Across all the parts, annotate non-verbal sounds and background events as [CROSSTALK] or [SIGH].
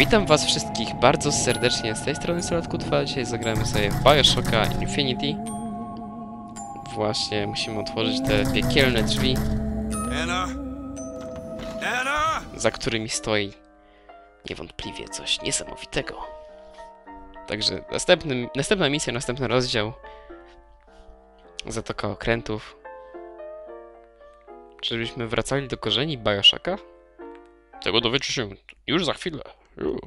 Witam was wszystkich bardzo serdecznie z tej strony Solatku 2. Dzisiaj zagramy sobie w Bioshocka Infinity. Właśnie musimy otworzyć te piekielne drzwi, za którymi stoi niewątpliwie coś niesamowitego. Także następny, następna misja, następny rozdział Zatoka Okrętów. Czyżbyśmy wracali do korzeni Bioshocka? Tego dowiecie się już za chwilę. Ju.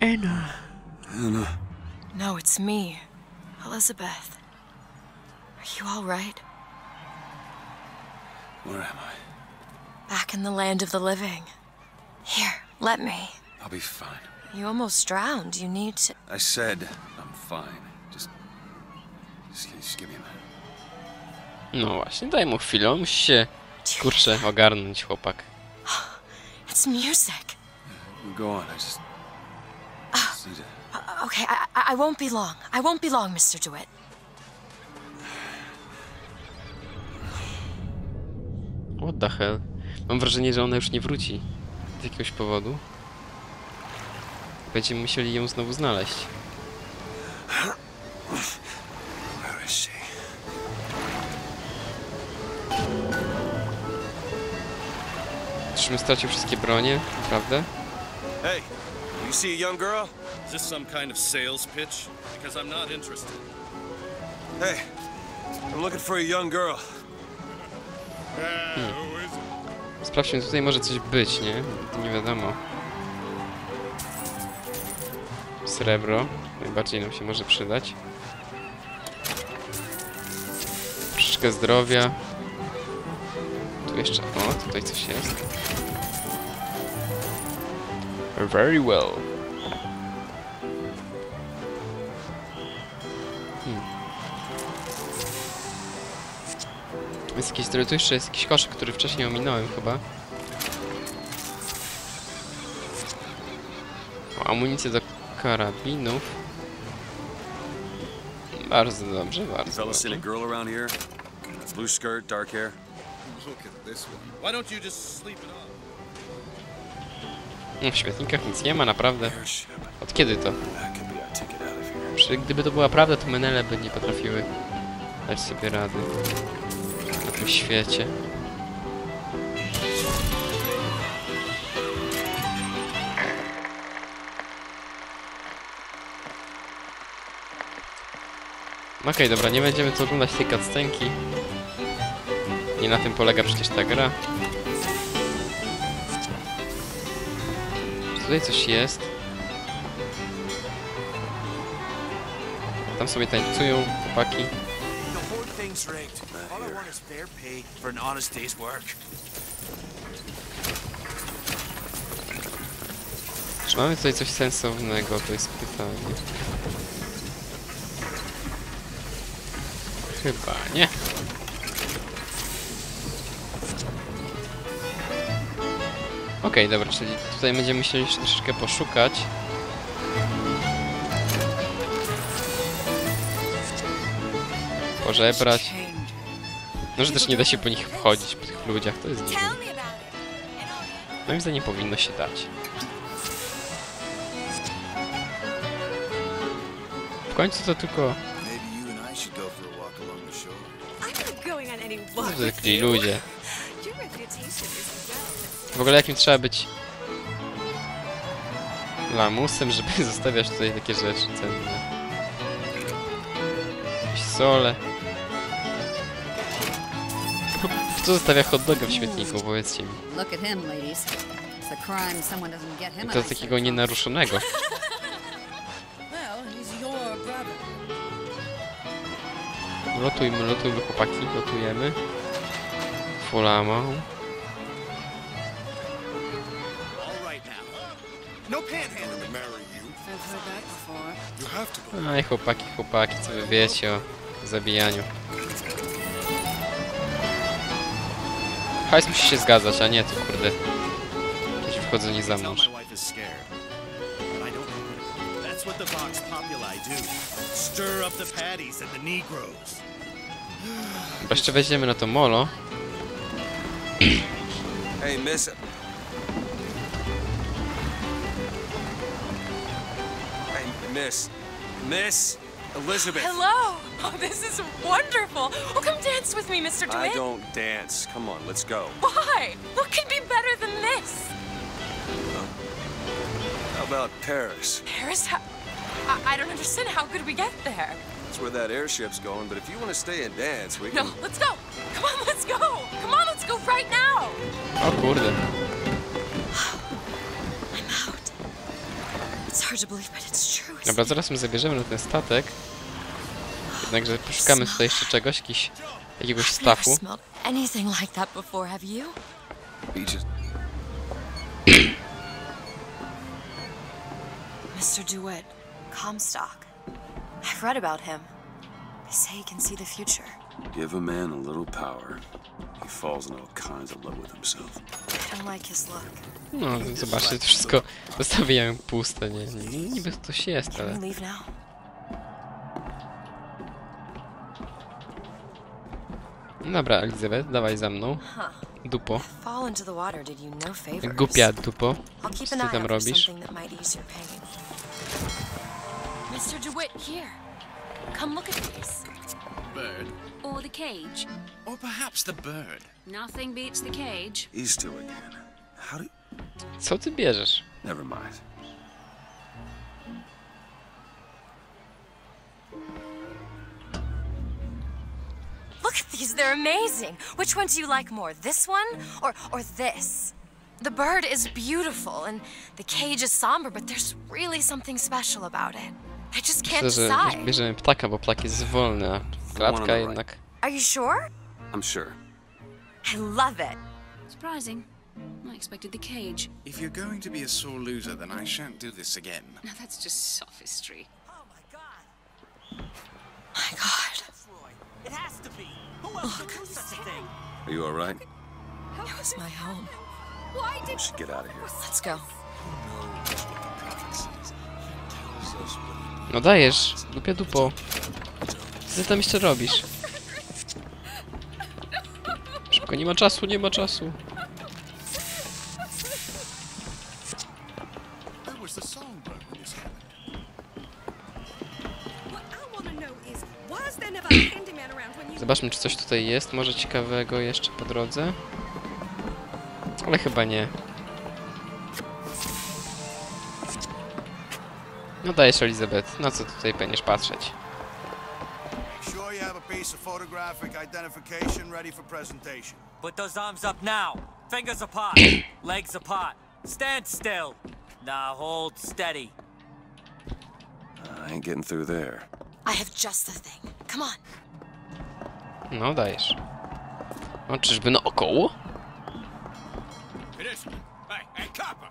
Anna. Anna. No, it's me, Elizabeth. Are you all right? Where am I? Back in the land of the living. Here, let me. I'll be fine. You almost drowned. You need to. I said I'm fine. Just. Just, just give me a minute. No właśnie, daj mu chwilę, on musi się, kurczę, ogarnąć chłopak. [GASPS] It's music. Go on. I just. Uh, okay, I, I, I won't be long. I won't be long, Mr. DeWitt. What the hell? Mam wrażenie, że ona już nie wróci. Z jakiegoś powodu. Będziemy musieli ją znowu znaleźć. Czyżbym stracił wszystkie bronie? Naprawdę? Hey, you see a young girl? Is this some kind of sales pitch? Because I'm not interested. Hey, I'm looking for a young girl. it? Sprawdźmy, tutaj może coś być, nie? To nie wiadomo. Srebro. Najbardziej nam się może przydać. Troszeczkę zdrowia. Tu jeszcze... O, tutaj coś jest. Very well. Hmm. Jest jakiś, tu jeszcze jest jakiś koszyk, który wcześniej ominąłem chyba. O, amunicję do karabinów. Bardzo dobrze, bardzo Fella seen a dobrze. girl around here? Blue skirt, dark hair. Look at this one. Why don't you just sleep it off? No, w świetnikach nic nie ma, naprawdę. Od kiedy to? Czy gdyby to była prawda, to menele by nie potrafiły dać sobie rady na tym świecie. Okej, dobra, nie będziemy tu oglądać tej cutscenki. Nie na tym polega przecież ta gra. Czy tutaj coś jest? Tam sobie tańcują chłopaki. Czy mamy tutaj coś sensownego? To jest pytanie. Chyba nie. Okej, dobra, czyli tutaj będziemy musieli troszeczkę poszukać. Pożebrać. No, że też nie da się po nich wchodzić, po tych ludziach, to jest dziwne. Moim zdaniem powinno się dać. W końcu to tylko zwykli ludzie. W ogóle jakim trzeba być lamusem, żeby [LAUGHS] zostawiać tutaj takie rzeczy cenne. Jakieś sole. Kto zostawia hot doga w świetniku, powiedzcie mi. I to takiego nienaruszonego. Lotujmy, lotujmy chłopaki, lotujemy. Full ammo. No. Aj chłopaki, chłopaki, co wy wiecie o zabijaniu. Hajs musi się zgadzać, a nie to kurde. Jakieś wchodzenie za mąż. The Vox Populi do. Stir up the patties and the Negroes. Chyba jeszcze weźmiemy na to molo. [CLEARS THROAT] Hey, miss. Hey, miss. Miss Elizabeth. Hello! Oh, this is wonderful! Oh, come dance with me, Mr. I don't dance. Come on, let's go. Why? What could be better than this? How about Paris? Paris? How, I, I don't understand. How could we get there? That's where that airship's going, but if you want to stay and dance, we can... No, let's go! Come on, let's go! Come on, let's go right now! O kurde. [SIGHS] I'm out. It's hard to believe, but it's true. isn't Dobra, it? zaraz my zabierzemy na ten statek. Jednakże poszukamy tutaj jeszcze czegoś, jakiś, jakiegoś I've never stafu. smelled anything like that before, have you? Beaches. Mr. DeWitt, Comstock. I've read about him. They say he can see the future. Give a man a little power. He falls in all kinds of love with himself. I don't like his look. No, zobaczcie, to wszystko zostawiłem puste, nie, nie, niby ktoś jest, ale... we leave now? Dobra, Elizabeth, dawaj za mną. Dupo. Głupia dupo. Co ty tam robisz? Mr. DeWitt, here. Come look at these. Bird. Or the cage. Or perhaps the bird. Nothing beats the cage. These two again. How do? Co ty bierzesz? Never mind. Look at these, they're amazing. Which one do you like more, this one or or this? The bird is beautiful and the cage is somber, but there's really something special about it. I just can't Myślę, że decide. bierzemy ptaka, bo ptak jest wolny, a klatka jednak... Are you sure? I'm sure. I love it. Surprising. I expected the cage. If you're going to be a sore loser, then I shan't do this again. Now that's just sophistry. Oh my God, It has to be. Who else would do such a thing? Are you all right? it was my home. Why did We should get out of here. Let's go. No dajesz, głupia dupo. Co ty tam jeszcze robisz? Szybko, nie ma czasu, nie ma czasu. Zobaczmy, czy coś tutaj jest, może ciekawego jeszcze po drodze. Ale chyba nie. No dajesz, Elizabeth, na co tutaj będziesz patrzeć? Sure you have a piece of photographic identification ready for presentation. Put those arms up now. Fingers apart. [COUGHS] Legs apart. Stand still. Now hold steady. I ain't getting through there. I have just the thing. Come on. No dajesz. O, czyżby naokoło? Hey, hey, copper.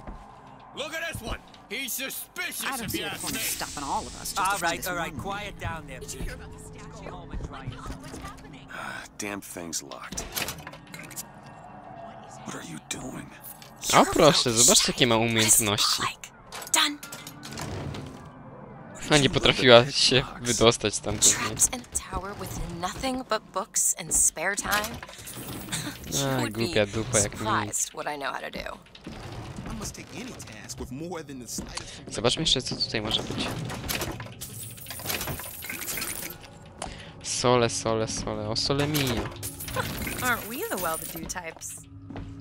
Look at this one. He's suspicious I don't see you the point me. of stopping all of us just All to find right, this all right. one. Quiet down there. Did you hear about the statue? Go home and dry yourself. What's happening? Ah, damn thing's locked. What are you doing? O proszę, zobaczcie jakie ma umiejętności. Like, done. A nie potrafiła się wydostać stamtąd. nie? Trapped in a tower with nothing but books and spare time. [LAUGHS] you A, would głupia be dupa jak nic. Zobaczmy jeszcze co tutaj może być. Sole, sole, sole. O sole mio. Aren't we the well-to-do types?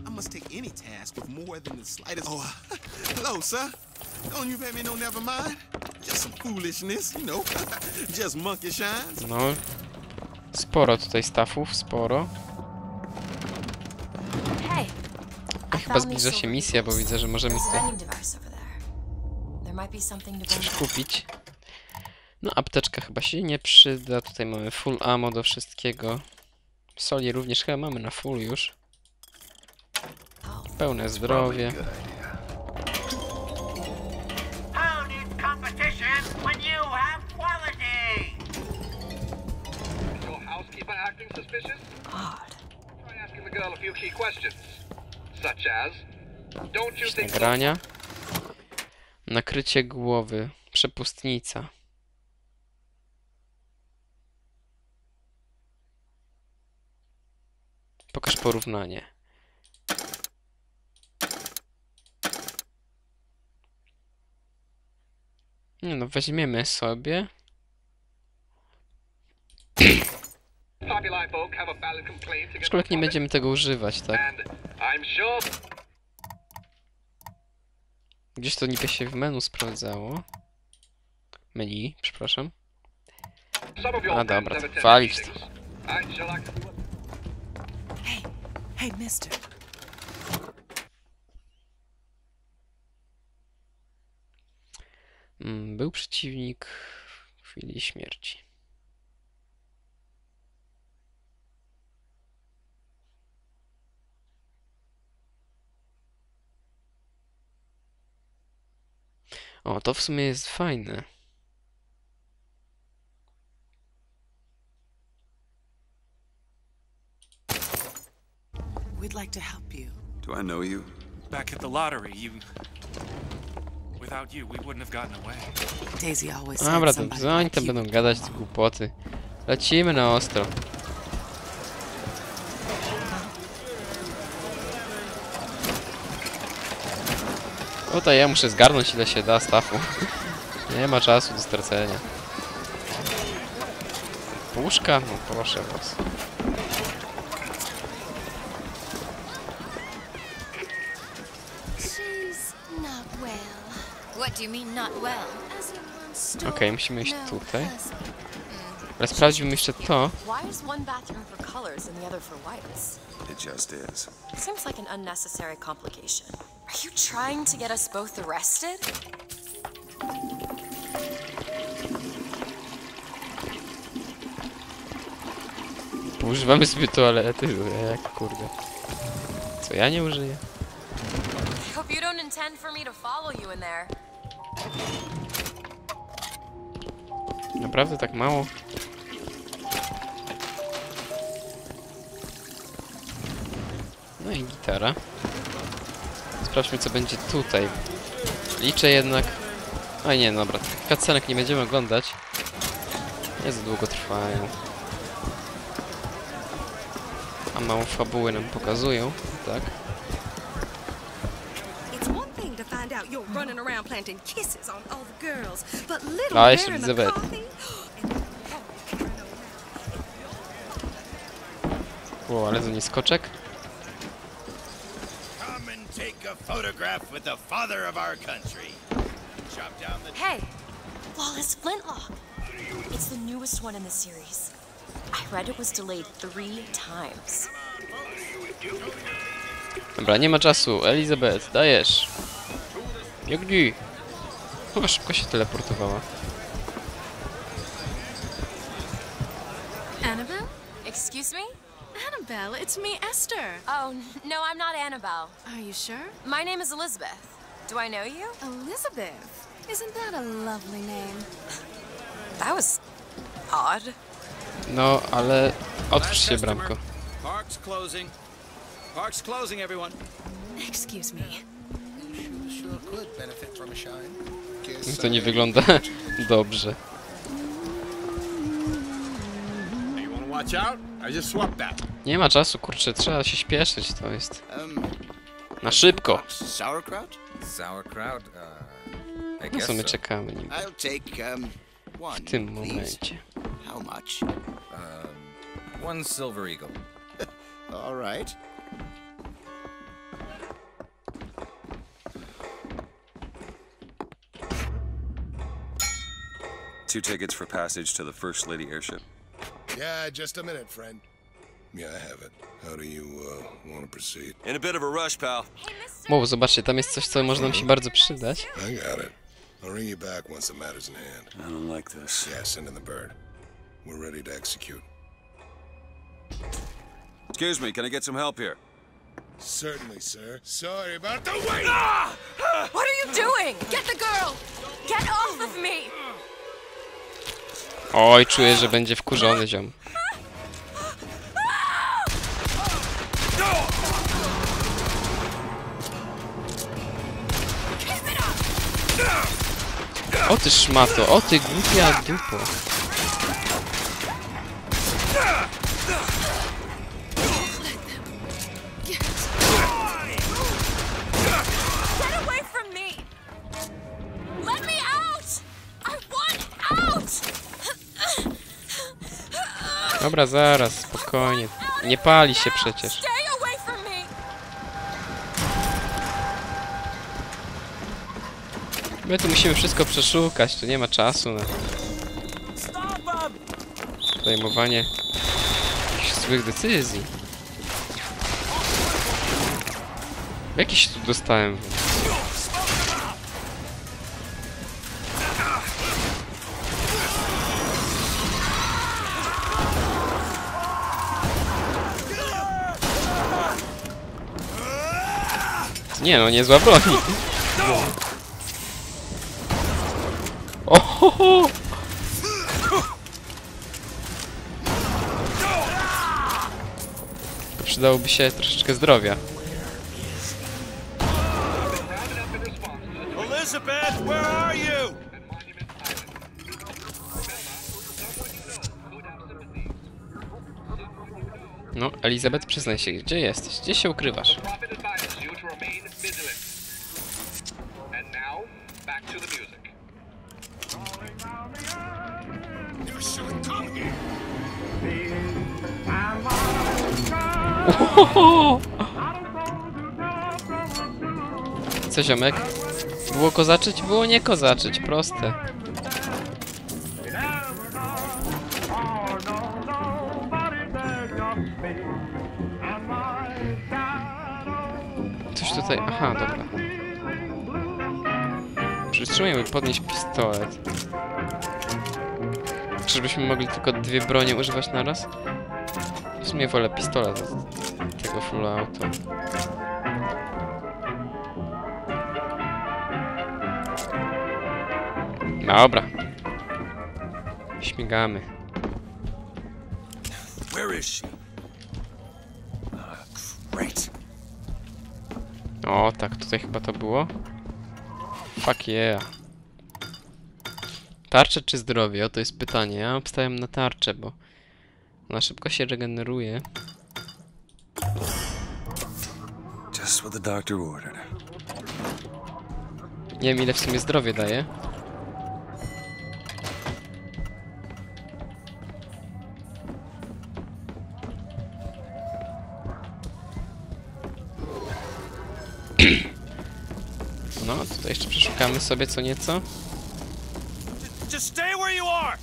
I must take any task with more than the slightest. Oh, hello, sir. Don't you pay me no never mind? Just some foolishness, you know. [LAUGHS] Just monkey shines. No. Sporo tutaj stafów, sporo. Chyba zbliża się misja, bo widzę, że możemy bring coś kupić. No, apteczka chyba się nie przyda. Tutaj mamy full ammo do wszystkiego. Soli również chyba mamy na full już. Pełne zdrowie. Housekeeper acting suspicious? Odd. Try asking the girl a few key questions. Think Nagrania. Nakrycie głowy. Przepustnica. Pokaż porównanie. Nie no, weźmiemy sobie. Aczkolwiek nie będziemy tego używać, tak? Gdzieś to niby się w menu sprawdzało. Menu, przepraszam. A dobra, to walić to. Hey, mister. Mm, Był przeciwnik w chwili śmierci. O, to w sumie jest fajne. We'd like to help you. Do I know you? Back at the lottery, you. Without you, we wouldn't have gotten away. Daisy always Dobra, to oni tam będą gadać te głupoty. Lecimy na ostro. Tutaj ja muszę zgarnąć ile się da stafu. Nie ma czasu do stracenia. Puszka? No proszę was. Okej, musimy iść tutaj. Ale sprawdźmy jeszcze to. It just is. Seems like an unnecessary complication. Are you trying to get us both arrested? Używamy sobie toalety. Jak kurde. Co ja nie użyję? I hope you don't intend for me to follow you in there. Naprawdę tak mało? No i gitara. Sprawdźmy co będzie tutaj. Liczę jednak... Oj nie, dobra, cutscenek nie będziemy oglądać. Nie za długo trwają. A małą fabułę nam pokazują, tak? A, jeszcze Elizabeth. McCarthy. Wow, ale to nie skoczek? Come and take a photograph with the father of our country. Chop down the Hey, Flawless Flintlock. It's the newest one in the series. I read it was delayed three times. Dobra, nie ma czasu. Elizabeth, dajesz. Biegnij. O, szybko się teleportowała. Annabelle, it's me, Esther. Oh, no, I'm not Annabelle. Are you sure? My name is Elizabeth. Do I know you? Elizabeth. Isn't that a lovely name? That was odd. No, ale otwórz Last się, bramko. Park's closing. Park's closing, everyone. Excuse me. Sure could benefit from a shine. To nie wygląda [LAUGHS] dobrze. Hey, you wanna watch out? I just swapped that. Nie ma czasu, kurczę, trzeba się śpieszyć, to jest Um, na szybko. sauerkraut? Sauerkraut? Uh, I Na guess co my so. czekamy nim I'll take, um, one, w tym please. momencie? How much? Um, one silver eagle. [LAUGHS] All right. Two tickets for passage to the First Lady airship. Yeah, just a minute, friend. Yeah, I have it. How do you, uh, want to proceed? In a bit of a rush, pal. Wow, zobaczcie, tam jest coś, co może nam się bardzo przydać. I got it. I'll ring you back once the matter's in hand. I don't like this. Yeah, send in the bird. We're ready to execute. Excuse me, can I get some help here? Certainly, sir. Sorry about the wait! Ah! What are you doing? Oj, czuję, że będzie wkurzony ziom. O ty szmato, o ty głupia dupo. Dobra, zaraz, spokojnie. Nie pali się przecież. My tu musimy wszystko przeszukać, tu nie ma czasu na podejmowanie jakichś złych decyzji. Jakiś tu dostałem. Nie no, niezła broń. Ohoho! Przydałoby się troszeczkę zdrowia. Elizabeth, where are you? No, Elizabeth, przyznaj się, gdzie jesteś? Gdzie się ukrywasz? [LAUGHS] Co, ziomek? Było kozaczyć? Było nie kozaczyć, proste. Coś tutaj... Aha, dobra. Przytrzymajmy podnieść pistolet. Czyżbyśmy mogli tylko dwie bronie używać naraz? W sumie wolę pistolet full auto. Dobra. Śmigamy. Where is she? Great. O, tak, tutaj chyba to było. Fuck yeah. Tarcze czy zdrowie? O, to jest pytanie. Ja obstawiam na tarczę, bo ona szybko się regeneruje. What the doctor ordered. Nie wiem, ile w sumie zdrowie daje. No, tutaj jeszcze przeszukamy sobie co nieco. Just stay where you are.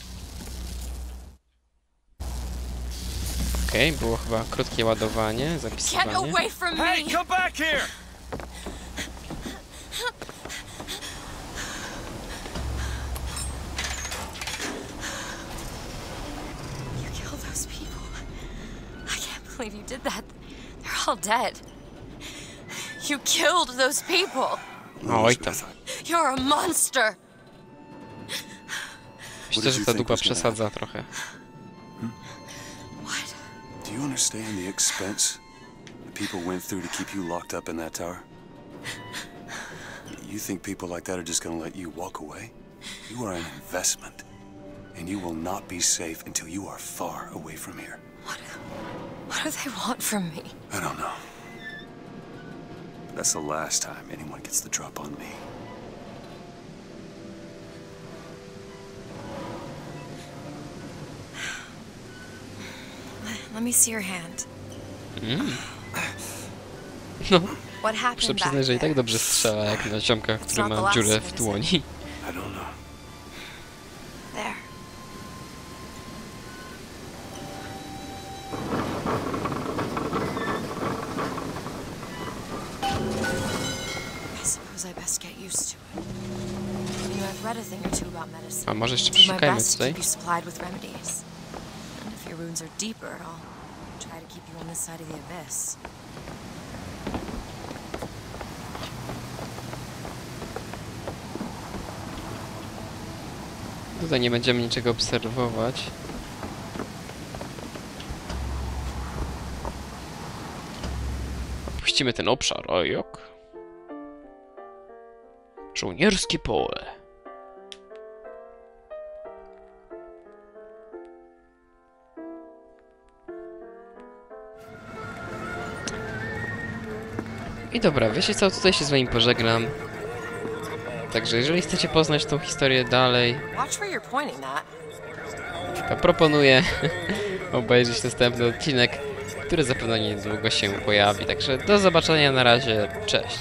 Okej, było chyba krótkie ładowanie, Get zapisywanie. away from me! Hey, come back here. You killed those people. I can't believe you did that. They're all dead. You killed those people. Oj tam. You're a monster. Myślę, że ta dupa przesadza trochę. Understand the expense the people went through to keep you locked up in that tower? You think people like that are just gonna let you walk away? You are an investment, and you will not be safe until you are far away from here. What do they want from me? I don't know. But that's the last time anyone gets the drop on me. Let me see your hand. Mm. [SIGHS] No, What happened muszę przyznać, że i tak dobrze strzela, jak na ziomka, który ma dziurę w dłoni. I don't know. There. I suppose I best get used to it. You know, I've read a thing or two about medicine. A może jeszcze przeszukajmy tutaj? keep you supplied with remedies. And if your wounds are deeper, I'll try to keep you on this side of the abyss. Tutaj nie będziemy niczego obserwować. Opuścimy ten obszar, oj ok. Żołnierskie pole. I dobra, wiecie co, tutaj się z wami pożegnam. Także jeżeli chcecie poznać tą historię dalej, to proponuję [LAUGHS] obejrzeć następny odcinek, który zapewne niedługo się pojawi. Także do zobaczenia na razie, cześć.